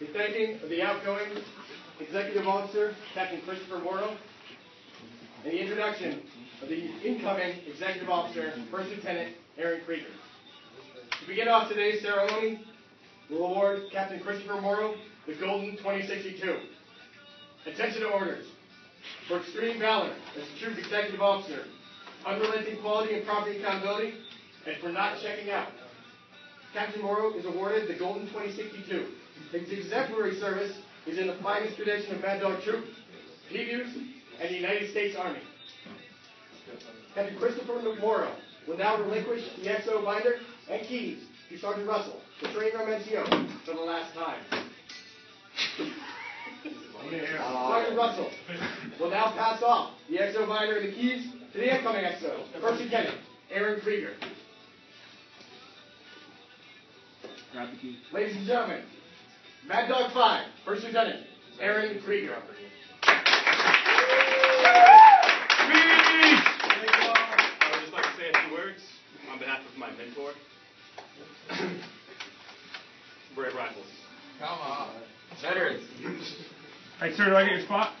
is thanking the outgoing Executive Officer, Captain Christopher Morrow, and the introduction of the incoming Executive Officer, First Lieutenant Aaron Krieger. To begin off today's ceremony, we'll award Captain Christopher Morrow the Golden 2062. Attention to orders. For extreme valor as a troop executive officer, unrelenting quality and property accountability, and for not checking out. Captain Morrow is awarded the Golden 2062. His exemplary service is in the finest tradition of Mad Dog Troop, PBUs, and the United States Army. Captain Christopher Morrow will now relinquish the XO binder and keys to Sergeant Russell, the training room NCO, for the last time. Sergeant Russell will now pass off the XO binder and the keys to the incoming XO, First Lieutenant Aaron Krieger. The. Ladies and gentlemen, Mad Dog 5, First Lieutenant Aaron Krieger. I would just like to say a few words on behalf of my mentor, Brave Rifles. Come on. Veterans. Hey, sir, do I get your spot?